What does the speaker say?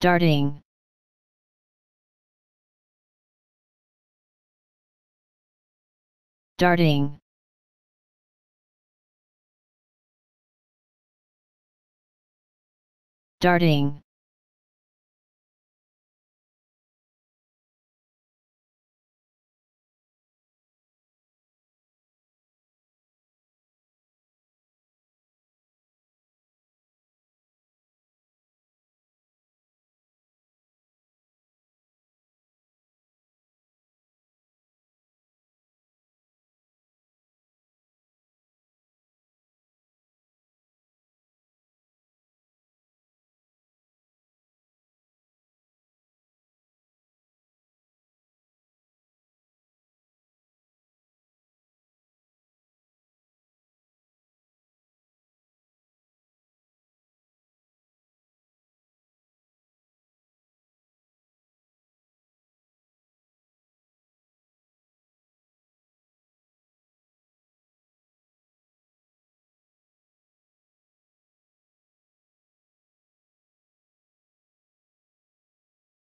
darting darting darting